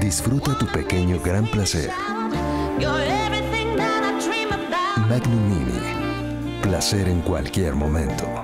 Disfruta tu pequeño gran placer. Magnum Mini. Placer en cualquier momento.